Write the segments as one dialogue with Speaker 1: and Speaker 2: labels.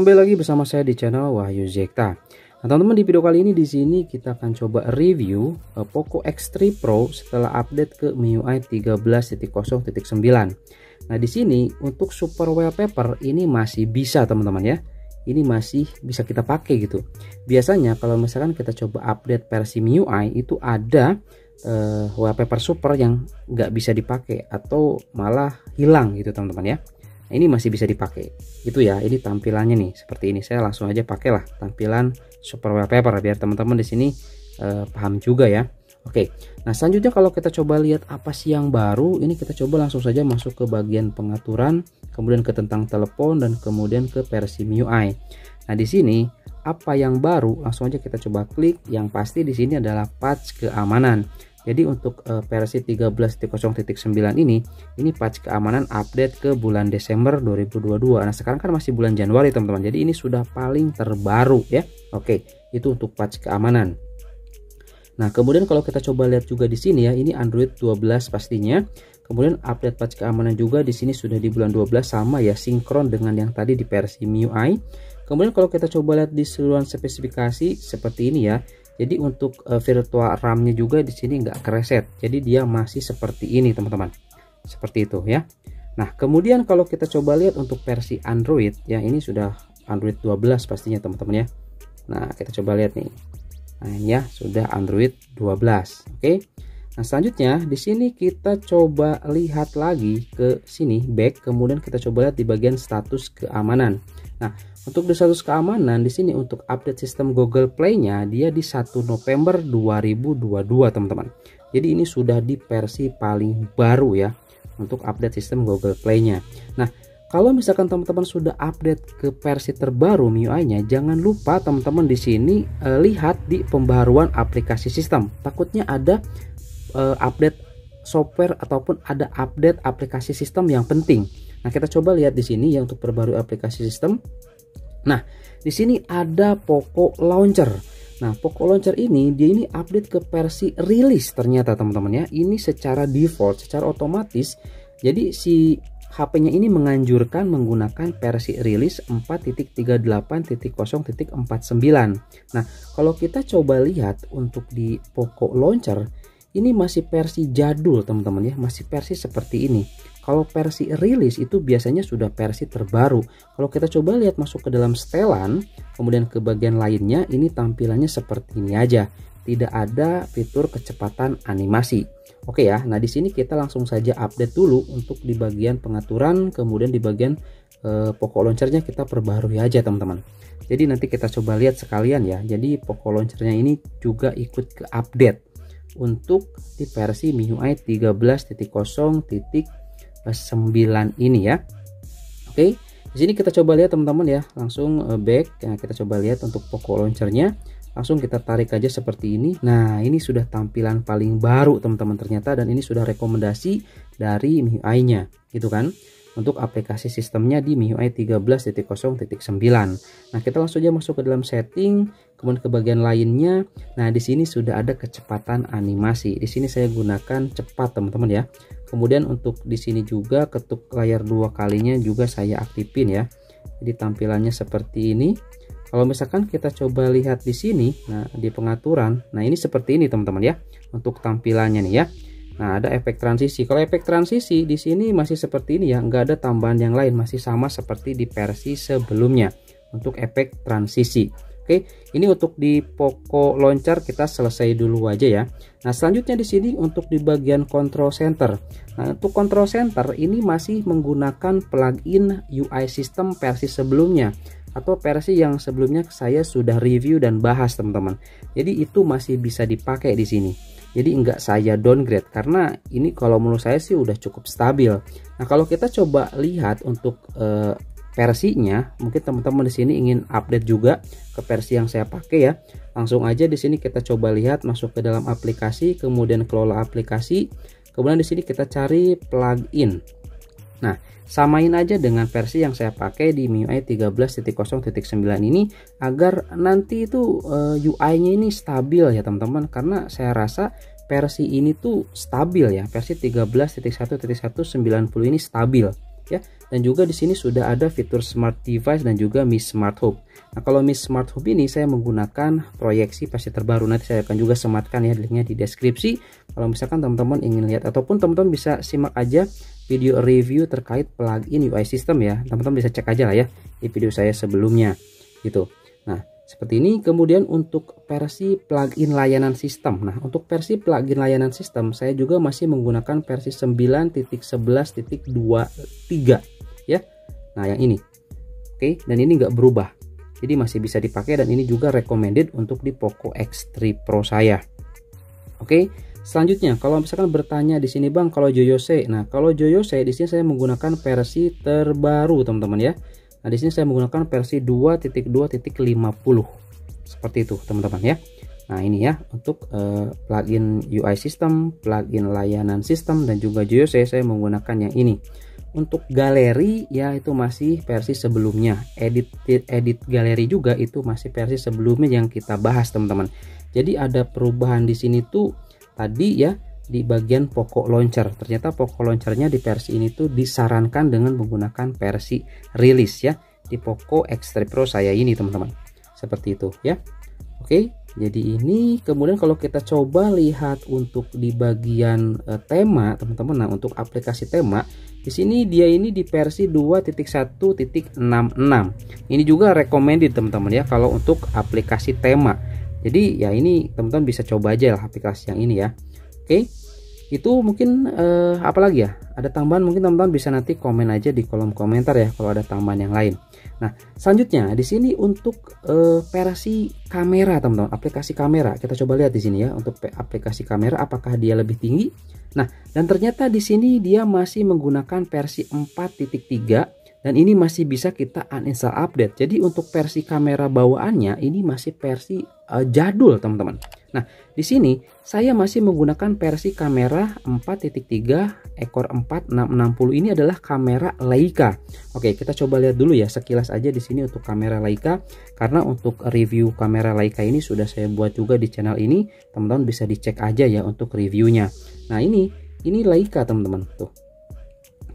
Speaker 1: Kembali lagi bersama saya di channel Wahyu Zekta. Nah, teman-teman di video kali ini di sini kita akan coba review uh, Poco X3 Pro setelah update ke MIUI 13.0.9. Nah, di sini untuk super wallpaper ini masih bisa teman-teman ya. Ini masih bisa kita pakai gitu. Biasanya kalau misalkan kita coba update versi MIUI itu ada uh, wallpaper super yang nggak bisa dipakai atau malah hilang gitu teman-teman ya. Nah, ini masih bisa dipakai. Itu ya ini tampilannya nih seperti ini. Saya langsung aja pakailah tampilan super wallpaper biar teman-teman di sini uh, paham juga ya. Oke nah selanjutnya kalau kita coba lihat apa sih yang baru ini kita coba langsung saja masuk ke bagian pengaturan kemudian ke tentang telepon dan kemudian ke versi MIUI. Nah di sini apa yang baru langsung aja kita coba klik. Yang pasti di sini adalah patch keamanan jadi untuk uh, versi 13.0.9 ini, ini patch keamanan update ke bulan Desember 2022. Nah sekarang kan masih bulan Januari teman-teman. Jadi ini sudah paling terbaru ya. Oke, itu untuk patch keamanan. Nah kemudian kalau kita coba lihat juga di sini ya, ini Android 12 pastinya. Kemudian update patch keamanan juga di sini sudah di bulan 12 sama ya, sinkron dengan yang tadi di versi MIUI. Kemudian kalau kita coba lihat di seluruh spesifikasi seperti ini ya, jadi untuk uh, virtual RAM-nya juga di sini nggak kereset. Jadi dia masih seperti ini teman-teman. Seperti itu ya. Nah kemudian kalau kita coba lihat untuk versi Android ya ini sudah Android 12 pastinya teman-teman ya. Nah kita coba lihat nih. Nah ya sudah Android 12. Oke. Nah selanjutnya di sini kita coba lihat lagi ke sini back kemudian kita coba lihat di bagian status keamanan. Nah untuk di status keamanan di sini untuk update sistem Google Play-nya dia di 1 November 2022 teman-teman. Jadi ini sudah di versi paling baru ya untuk update sistem Google Play-nya. Nah, kalau misalkan teman-teman sudah update ke versi terbaru MIUI-nya, jangan lupa teman-teman di sini eh, lihat di pembaruan aplikasi sistem. Takutnya ada eh, update software ataupun ada update aplikasi sistem yang penting. Nah, kita coba lihat di sini ya untuk perbarui aplikasi sistem. Nah, di sini ada Poco Launcher. Nah, Poco Launcher ini dia ini update ke versi rilis ternyata teman-teman ya. Ini secara default, secara otomatis. Jadi si HP-nya ini menganjurkan menggunakan versi rilis 4.38.0.49. Nah, kalau kita coba lihat untuk di Poco Launcher, ini masih versi jadul teman-teman ya, masih versi seperti ini. Kalau versi rilis itu biasanya sudah versi terbaru. Kalau kita coba lihat masuk ke dalam setelan, kemudian ke bagian lainnya, ini tampilannya seperti ini aja. Tidak ada fitur kecepatan animasi. Oke ya, nah di sini kita langsung saja update dulu untuk di bagian pengaturan, kemudian di bagian eh, pokok launchernya kita perbarui aja teman-teman. Jadi nanti kita coba lihat sekalian ya. Jadi pokok launchernya ini juga ikut ke update untuk di versi MIUI 13.0 9 ini ya. Oke di sini kita coba lihat teman-teman ya. Langsung eh, back. Nah, kita coba lihat untuk Poco launchernya. Langsung kita tarik aja seperti ini. Nah ini sudah tampilan paling baru teman-teman ternyata. Dan ini sudah rekomendasi dari MIUI nya gitu kan untuk aplikasi sistemnya di MIUI 13.0.9 nah kita langsung aja masuk ke dalam setting kemudian ke bagian lainnya. Nah di sini sudah ada kecepatan animasi. Di sini saya gunakan cepat teman-teman ya. Kemudian untuk di sini juga ketuk layar dua kalinya juga saya aktifin ya. Jadi tampilannya seperti ini. Kalau misalkan kita coba lihat di sini nah di pengaturan nah ini seperti ini teman-teman ya. Untuk tampilannya nih ya Nah, ada efek transisi. Kalau efek transisi di sini masih seperti ini ya, nggak ada tambahan yang lain, masih sama seperti di versi sebelumnya untuk efek transisi. Oke, ini untuk di Poco Launcher kita selesai dulu aja ya. Nah, selanjutnya di sini untuk di bagian control center. Nah, untuk control center ini masih menggunakan plugin UI system versi sebelumnya atau versi yang sebelumnya saya sudah review dan bahas teman-teman. Jadi itu masih bisa dipakai di sini. Jadi enggak saya downgrade karena ini kalau menurut saya sih udah cukup stabil. Nah, kalau kita coba lihat untuk uh, versinya mungkin teman-teman di sini ingin update juga ke versi yang saya pakai ya. Langsung aja di sini kita coba lihat masuk ke dalam aplikasi kemudian kelola aplikasi. Kemudian di sini kita cari plugin nah samain aja dengan versi yang saya pakai di MIUI 13.0.9 ini agar nanti itu uh, eh, UI-nya ini stabil ya teman-teman karena saya rasa versi ini tuh stabil ya versi 13.1.190 ini stabil ya. Dan juga di sini sudah ada fitur Smart Device dan juga Mi Smart Hub. Nah, kalau Mi Smart Hub ini saya menggunakan proyeksi pasti terbaru. Nanti saya akan juga sematkan ya linknya di deskripsi. Kalau misalkan teman-teman ingin lihat ataupun teman-teman bisa simak aja video review terkait plugin UI system ya. Teman-teman bisa cek aja lah ya di video saya sebelumnya gitu. Nah, seperti ini. Kemudian untuk versi plugin layanan sistem. Nah untuk versi plugin layanan sistem saya juga masih menggunakan versi 9.11.23 ya. Nah yang ini. Oke dan ini nggak berubah. Jadi masih bisa dipakai dan ini juga recommended untuk di Poco X3 Pro saya. Oke selanjutnya kalau misalkan bertanya di sini Bang kalau Joyose nah kalau Joyose di sini saya menggunakan versi terbaru teman-teman ya Nah, di sini saya menggunakan versi 2.2.50 seperti itu, teman-teman ya. Nah, ini ya untuk uh, plugin UI system, plugin layanan sistem dan juga JOC saya menggunakan yang ini. Untuk galeri ya itu masih versi sebelumnya. Edit edit galeri juga itu masih versi sebelumnya yang kita bahas, teman-teman. Jadi ada perubahan di sini tuh tadi ya di bagian pokok launcher. Ternyata pokok launchernya di versi ini tuh disarankan dengan menggunakan versi rilis ya di Poco X3 Pro saya ini teman-teman. Seperti itu ya. Oke, jadi ini kemudian kalau kita coba lihat untuk di bagian uh, tema teman-teman. Nah, untuk aplikasi tema di sini dia ini di versi 2.1.66. Ini juga recommended teman-teman ya kalau untuk aplikasi tema. Jadi ya ini teman-teman bisa coba aja lah aplikasi yang ini ya. Oke itu mungkin eh, apalagi ya? Ada tambahan mungkin teman-teman bisa nanti komen aja di kolom komentar ya kalau ada tambahan yang lain. Nah selanjutnya di sini untuk eh, versi kamera teman-teman aplikasi kamera. Kita coba lihat di sini ya untuk aplikasi kamera apakah dia lebih tinggi? Nah dan ternyata di sini dia masih menggunakan versi 4.3 dan ini masih bisa kita uninstall update. Jadi untuk versi kamera bawaannya ini masih versi uh, jadul, teman-teman. Nah, di sini saya masih menggunakan versi kamera 4.3 ekor 4660 ini adalah kamera Leica. Oke, kita coba lihat dulu ya sekilas aja di sini untuk kamera Leica karena untuk review kamera Leica ini sudah saya buat juga di channel ini. Teman-teman bisa dicek aja ya untuk reviewnya. Nah, ini ini Leica, teman-teman. Tuh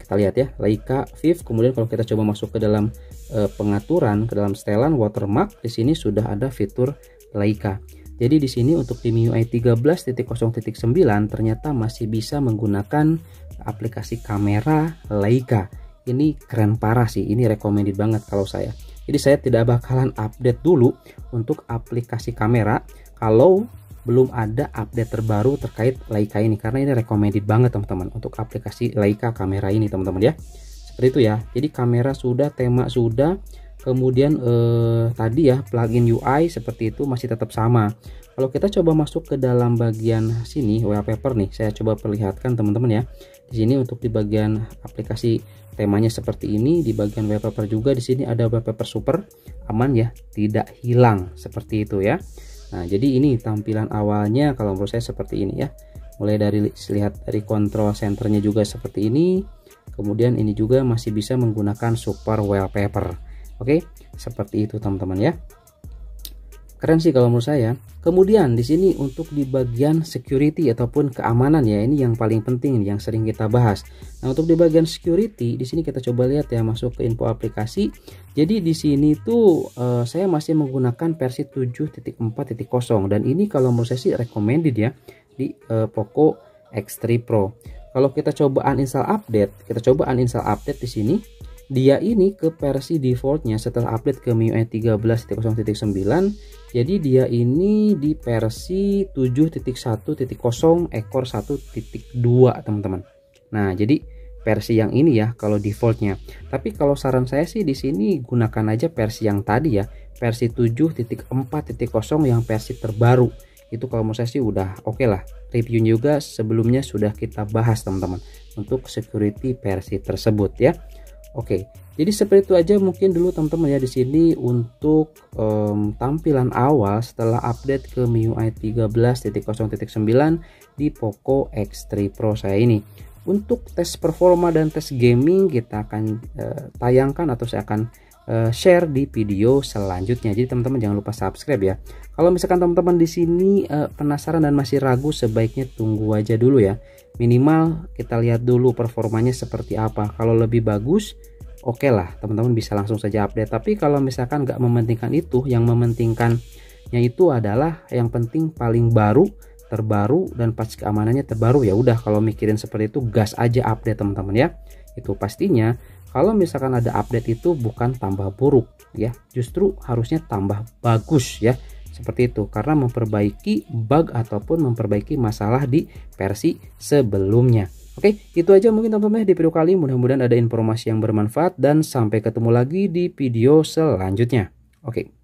Speaker 1: kita lihat ya Leica Viv kemudian kalau kita coba masuk ke dalam e, pengaturan ke dalam setelan watermark di sini sudah ada fitur Leica jadi di sini untuk di MIUI 13.0.9 ternyata masih bisa menggunakan aplikasi kamera Leica ini keren parah sih ini recommended banget kalau saya. Jadi saya tidak bakalan update dulu untuk aplikasi kamera kalau belum ada update terbaru terkait Leica ini karena ini recommended banget teman-teman untuk aplikasi Leica kamera ini teman-teman ya. Seperti itu ya. Jadi kamera sudah tema sudah kemudian eh, tadi ya plugin UI seperti itu masih tetap sama. Kalau kita coba masuk ke dalam bagian sini wallpaper nih saya coba perlihatkan teman-teman ya. Di sini untuk di bagian aplikasi temanya seperti ini di bagian wallpaper juga di sini ada wallpaper super aman ya tidak hilang seperti itu ya Nah, jadi ini tampilan awalnya kalau menurut saya seperti ini ya. Mulai dari lihat dari kontrol centernya juga seperti ini. Kemudian ini juga masih bisa menggunakan super wallpaper. Oke, seperti itu teman-teman ya keren sih kalau menurut saya. Kemudian di sini untuk di bagian security ataupun keamanan ya ini yang paling penting yang sering kita bahas. Nah untuk di bagian security di sini kita coba lihat ya masuk ke info aplikasi. Jadi di sini tuh uh, saya masih menggunakan versi 7.4.0 dan ini kalau menurut saya sih recommended ya di uh, Poco X3 Pro. Kalau kita coba uninstall update kita coba uninstall update di sini dia ini ke versi defaultnya setelah update ke MIUI 13.0.9 jadi dia ini di versi 7.1.0 ekor 1.2 teman-teman. Nah jadi versi yang ini ya kalau defaultnya. Tapi kalau saran saya sih di sini gunakan aja versi yang tadi ya versi 7.4.0 yang versi terbaru. Itu kalau menurut saya sih udah oke okay lah. Review juga sebelumnya sudah kita bahas teman-teman untuk security versi tersebut ya Oke, jadi seperti itu aja mungkin dulu teman-teman ya di sini untuk um, tampilan awal setelah update ke MIUI 13.0.9 di Poco X3 Pro saya ini. Untuk tes performa dan tes gaming kita akan uh, tayangkan atau saya akan uh, share di video selanjutnya. Jadi teman-teman jangan lupa subscribe ya. Kalau misalkan teman-teman di sini uh, penasaran dan masih ragu sebaiknya tunggu aja dulu ya. Minimal kita lihat dulu performanya seperti apa. Kalau lebih bagus oke okay lah teman-teman bisa langsung saja update. Tapi kalau misalkan nggak mementingkan itu yang mementingkannya itu adalah yang penting paling baru terbaru dan pas keamanannya terbaru ya udah. Kalau mikirin seperti itu gas aja update teman-teman ya. Itu pastinya kalau misalkan ada update itu bukan tambah buruk ya. Justru harusnya tambah bagus ya seperti itu karena memperbaiki bug ataupun memperbaiki masalah di versi sebelumnya Oke, itu aja mungkin teman-teman di video kali. Mudah-mudahan ada informasi yang bermanfaat dan sampai ketemu lagi di video selanjutnya. Oke.